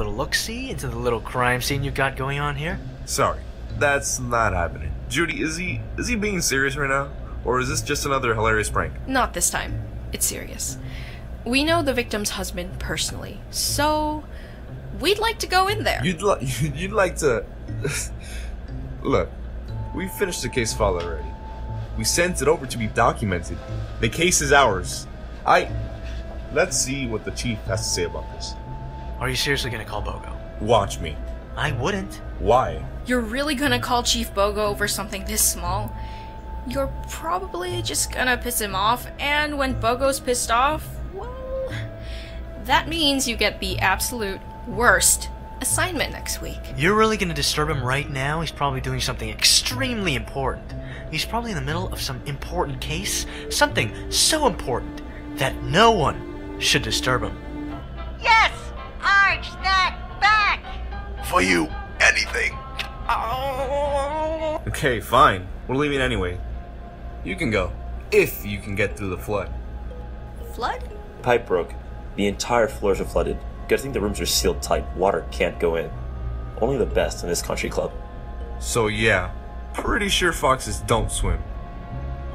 Little look-see into the little crime scene you've got going on here? Sorry, that's not happening. Judy, is he is he being serious right now, or is this just another hilarious prank? Not this time. It's serious. We know the victim's husband personally, so we'd like to go in there. You'd like you'd like to look. We finished the case file already. We sent it over to be documented. The case is ours. I. Let's see what the chief has to say about this. Are you seriously gonna call Bogo? Watch me. I wouldn't. Why? You're really gonna call Chief Bogo over something this small? You're probably just gonna piss him off, and when Bogo's pissed off, well, that means you get the absolute worst assignment next week. You're really gonna disturb him right now? He's probably doing something extremely important. He's probably in the middle of some important case, something so important that no one should disturb him. Yes! Arch that back! For you, anything. Oh. Okay, fine. We're leaving anyway. You can go. If you can get through the flood. Flood? Pipe broke. The entire floors are flooded. Good thing the rooms are sealed tight. Water can't go in. Only the best in this country club. So yeah, pretty sure foxes don't swim.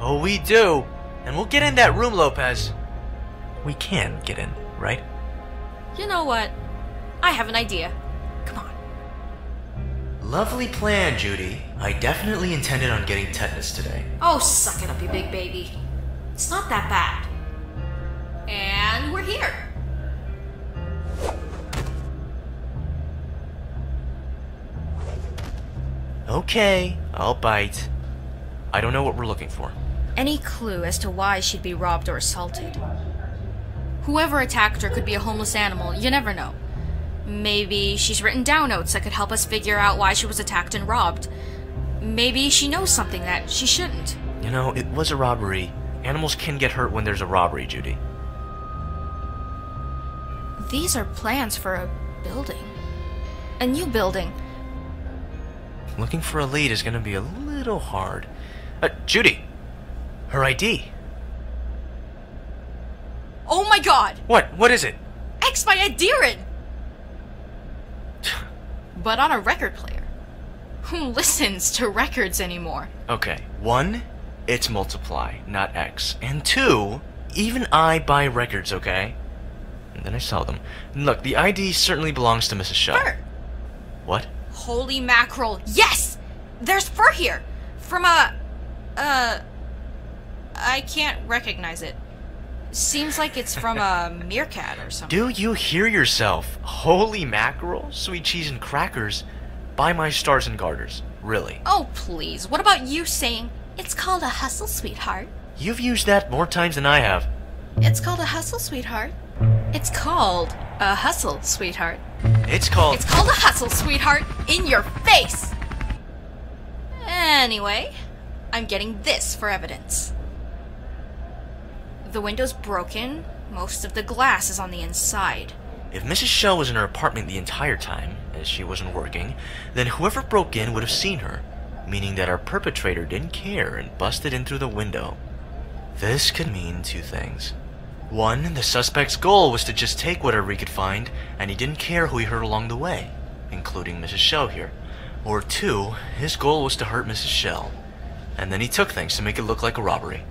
Oh, we do. And we'll get in that room, Lopez. We can get in, right? You know what? I have an idea. Come on. Lovely plan, Judy. I definitely intended on getting tetanus today. Oh, suck it up, you big baby. It's not that bad. And we're here. Okay, I'll bite. I don't know what we're looking for. Any clue as to why she'd be robbed or assaulted? Whoever attacked her could be a homeless animal, you never know. Maybe she's written down notes that could help us figure out why she was attacked and robbed. Maybe she knows something that she shouldn't. You know, it was a robbery. Animals can get hurt when there's a robbery, Judy. These are plans for a building. A new building. Looking for a lead is gonna be a little hard. Uh, Judy! Her ID. Oh my god! What? What is it? X by Adirin! But on a record player. Who listens to records anymore? Okay, one, it's multiply, not X. And two, even I buy records, okay? And then I sell them. Look, the ID certainly belongs to Mrs. Shaw. Fur! What? Holy mackerel! Yes! There's fur here! From a. Uh. I can't recognize it. Seems like it's from a meerkat or something. Do you hear yourself? Holy mackerel, sweet cheese and crackers. By my stars and garters. Really. Oh, please. What about you saying, it's called a hustle, sweetheart? You've used that more times than I have. It's called a hustle, sweetheart. It's called a hustle, sweetheart. It's called. It's called a hustle, sweetheart. In your face! Anyway, I'm getting this for evidence. The window's broken. Most of the glass is on the inside. If Mrs. Shell was in her apartment the entire time, as she wasn't working, then whoever broke in would have seen her, meaning that our perpetrator didn't care and busted in through the window. This could mean two things. One, the suspect's goal was to just take whatever he could find, and he didn't care who he hurt along the way, including Mrs. Shell here. Or two, his goal was to hurt Mrs. Shell, and then he took things to make it look like a robbery.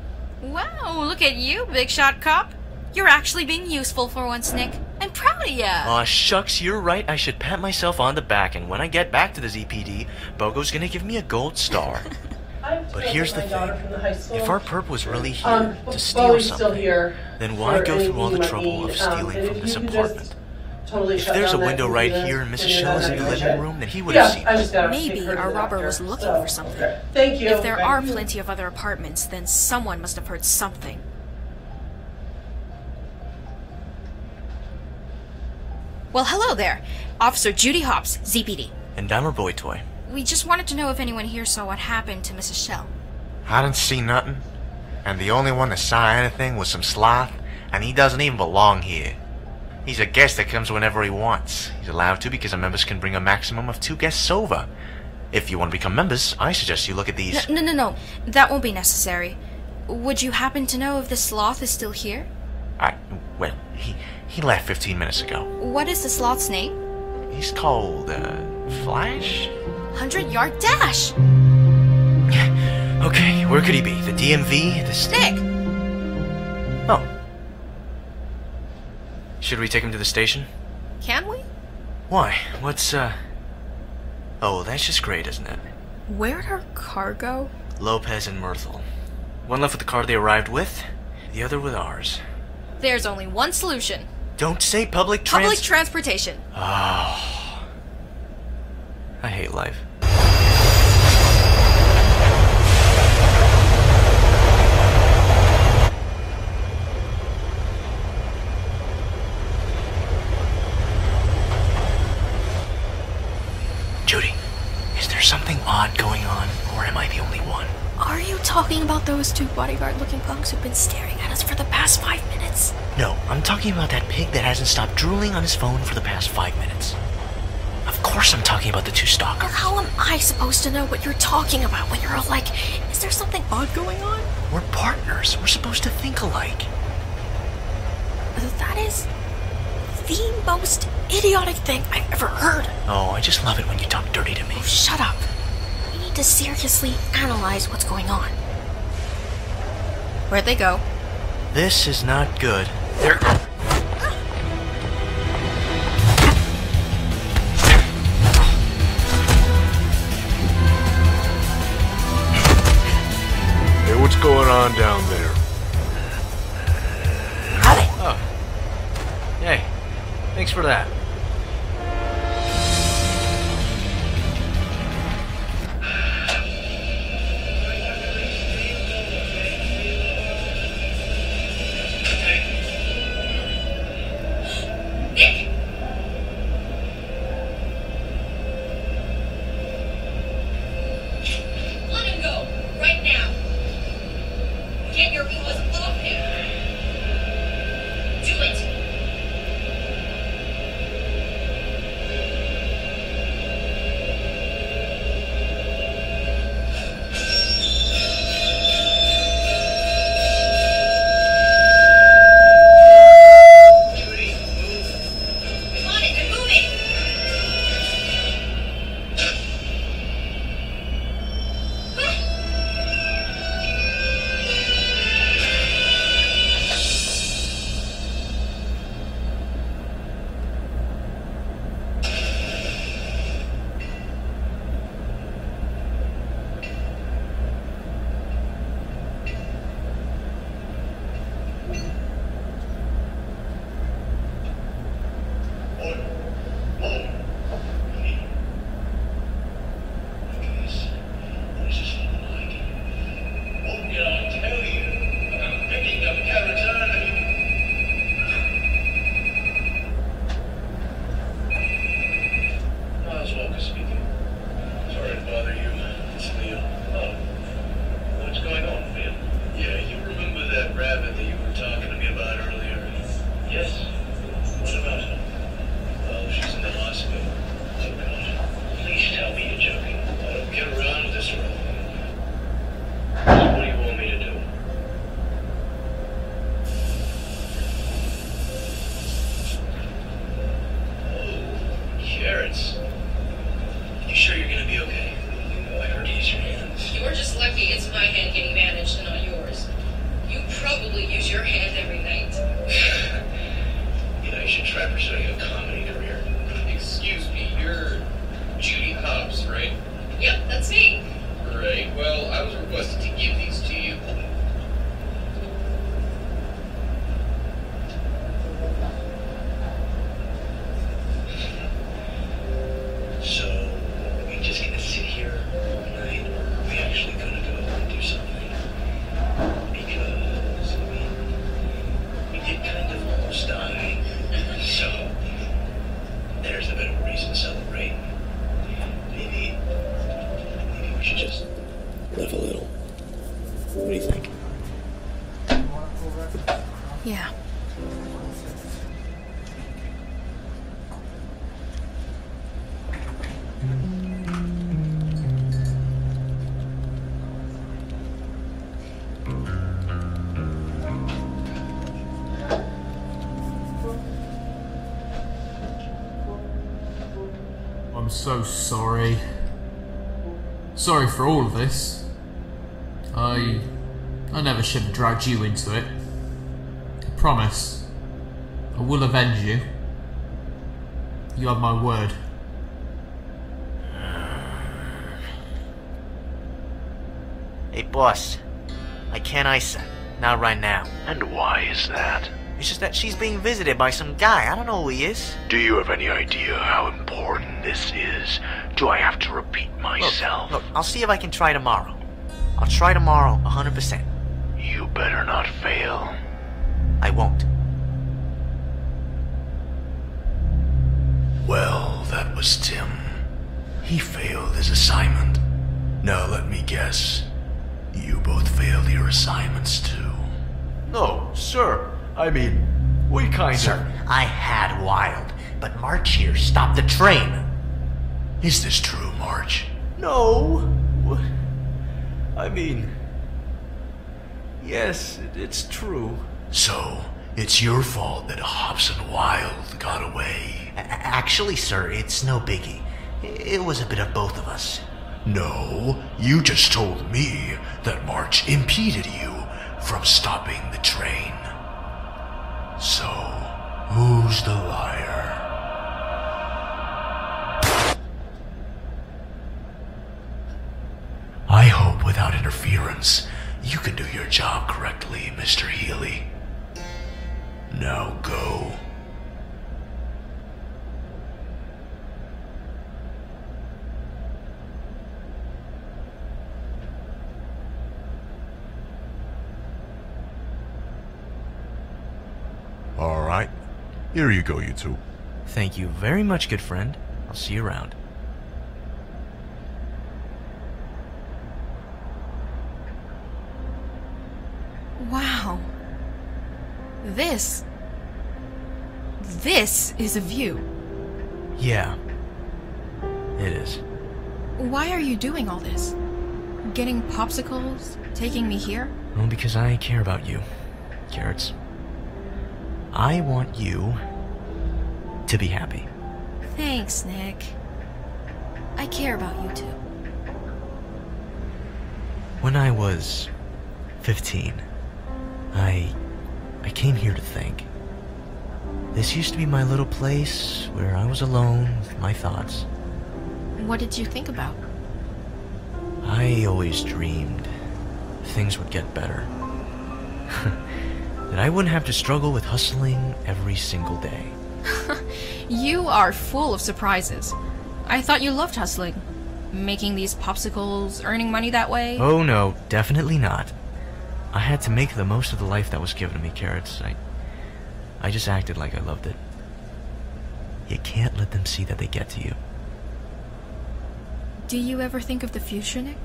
Wow, look at you, big shot cop. You're actually being useful for once, Nick. I'm proud of ya. Aw, shucks, you're right. I should pat myself on the back, and when I get back to the ZPD, Bogo's gonna give me a gold star. But here's the thing. If our perp was really here Um, to steal something, here then why go through all the trouble might of need. Um, stealing from this you just apartment? Totally If shut there's a down that window right computer, here and Mrs. then you're Shell is in the living room, then he would Yeah, have seen I it. just gotta Maybe take her to our robber was looking So, for something. okay. Thank you. If there Thank are you. plenty of other apartments, then someone must have heard something. Well, hello there. Officer Judy Hopps, ZPD. And I'm her boy toy. We just wanted to know if anyone here saw what happened to Mrs. Shell. I didn't see nothing. And the only one that saw anything was some sloth, and he doesn't even belong here. He's a guest that comes whenever he wants. He's allowed to because members can bring a maximum of two guests over. If you want to become members, I suggest you look at these. No, no, no, no. That won't be necessary. Would you happen to know if the sloth is still here? I, well, he, he left 15 minutes ago. What is the sloth's name? He's called, uh, Flash? 100 yard dash! Okay, where could he be? The DMV? The st- Nick! Oh. Should we take him to the station? Can we? Why? What's, uh. Oh, that's just great, isn't it? Where'd our car go? Lopez and Myrtle. One left with the car they arrived with, the other with ours. There's only one solution Don't say public trans- public transportation. Oh. I hate life. Judy, is odd going on, or am I the only one? Are you talking about those two bodyguard looking punks who've been staring at us for the past five minutes? No, I'm talking about that pig that hasn't stopped drooling on his phone for the past five minutes. Of course I'm talking about the two Well, stalkers. how am I supposed to know what you're talking about when you're all like, is there something odd going on? We're partners. We're supposed to think alike. That is the most idiotic thing I've ever heard. Oh, I just love it when you talk dirty to me. Oh, shut up. We need to seriously analyze what's going on. Where'd they go? This is not good. There. Hey, what's going on down there? Oh. Hey, thanks for that. So sorry. Sorry for all of this. I. I never should have dragged you into it. I promise. I will avenge you. You have my word. Hey, boss. I can't ice that. Not right now. And why is that? It's just that she's being visited by some guy. I don't know who he is. Do you have any idea how important this is? Do I have to repeat myself? Look, I'll see if I can try tomorrow. I'll try tomorrow, 100%. You better not fail. I won't. Well, that was Tim. He failed his assignment. Now let me guess. You both failed your assignments too. No, sir. I mean, we kind of. Sir, I had Wilde, but March here stopped the train. Is this true, March? No. I mean, yes, it's true. So, it's your fault that Hobson Wilde got away. A- actually, sir, it's no biggie. It was a bit of both of us. No, you just told me that March impeded you from stopping the train. So, who's the liar? I hope without interference, you can do your job correctly, Mr. Healy. Now go. All right. Here you go, you two. Thank you very much, good friend. I'll see you around. Wow. This. This is a view. Yeah. It is. Why are you doing all this? Getting popsicles? Taking me here? Well, because I care about you, Carrots. I want you to be happy. Thanks, Nick. I care about you too. When I was 15, I I came here to think. This used to be my little place where I was alone with my thoughts. What did you think about? I always dreamed things would get better. that I wouldn't have to struggle with hustling every single day. You are full of surprises. I thought you loved hustling. Making these popsicles, earning money that way. Oh no, definitely not. I had to make the most of the life that was given to me, Carrots. I I just acted like I loved it. You can't let them see that they get to you. Do you ever think of the future, Nick?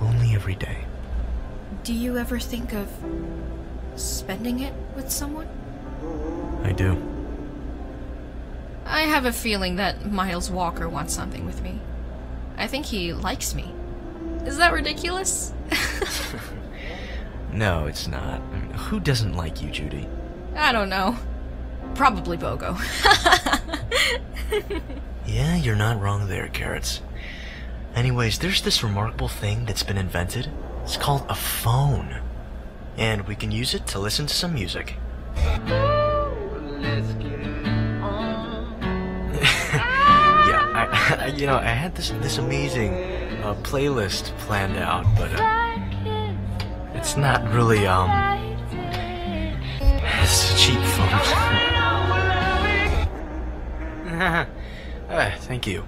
Only every day. Do you ever think of spending it with someone? I do. I have a feeling that Miles Walker wants something with me. I think he likes me. Is that ridiculous? No, it's not. I mean, who doesn't like you, Judy? I don't know. Probably Bogo. Yeah, you're not wrong there, Carrots. Anyways, there's this remarkable thing that's been invented. It's called a phone. And we can use it to listen to some music. yeah, I, you know, I had this this amazing uh, playlist planned out, but uh, it's not really um, it's a cheap phone. Ah, thank you.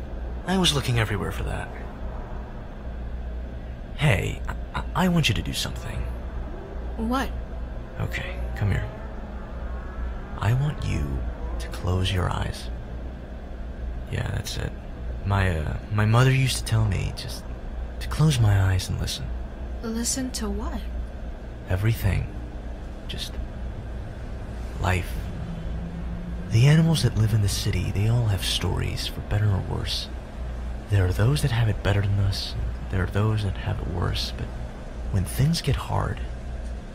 I was looking everywhere for that. Hey, I, I want you to do something. what? Okay, come here. I want you to close your eyes. Yeah, that's it. My uh, my mother used to tell me just to close my eyes and listen. Listen to what? Everything. Just life. The animals that live in the city, they all have stories, for better or worse. There are those that have it better than us, there are those that have it worse, but when things get hard,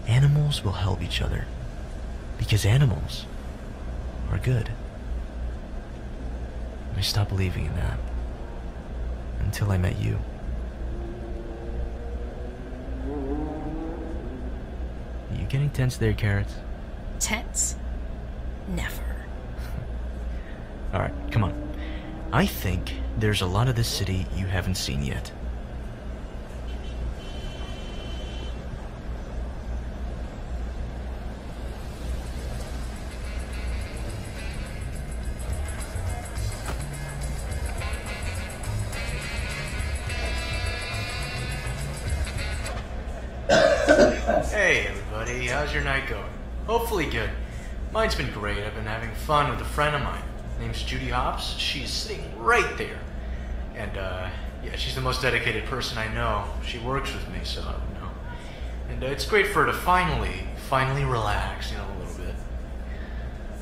animals will help each other. Because animals are good. I stopped believing in that. Until I met you. Are You getting tense there, Carrots? Tense? Never. Alright, come on. I think there's a lot of this city you haven't seen yet. Everybody, how's your night going? Hopefully good. Mine's been great. I've been having fun with a friend of mine. Name's Judy Hopps. She's sitting right there. And, uh, yeah, she's the most dedicated person I know. She works with me, so I don't know. And uh, it's great for her to finally, finally relax, you know, a little bit.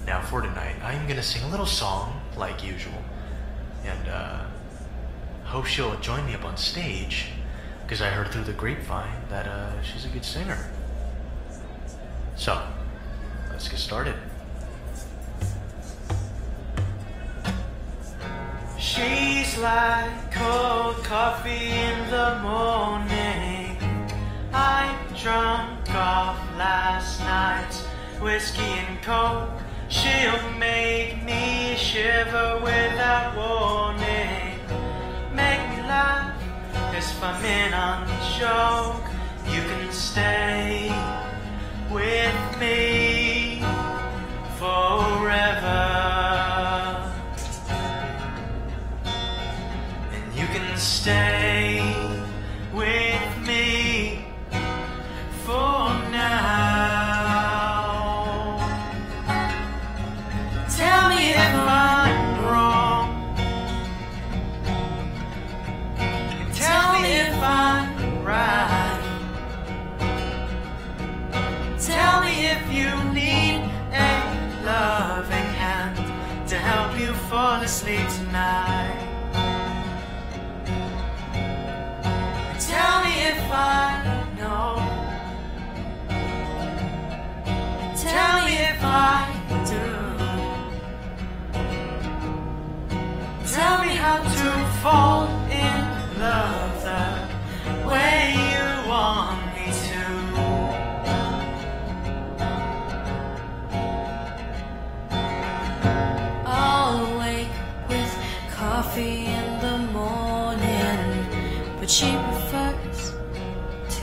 Now, for tonight, I'm gonna sing a little song, like usual. And, uh, hope she'll join me up on stage, because I heard through the grapevine that, uh, she's a good singer. So, let's get started. She's like cold coffee in the morning. I'm drunk off last night's whiskey and coke. She'll make me shiver without warning. Make me laugh if I'm in on the joke. You can stay with me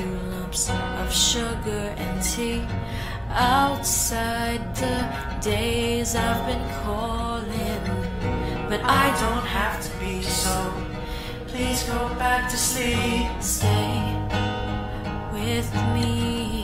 two lumps of sugar and tea. Outside the days I've been calling, But I don't have to be so. Please go back to sleep. stay with me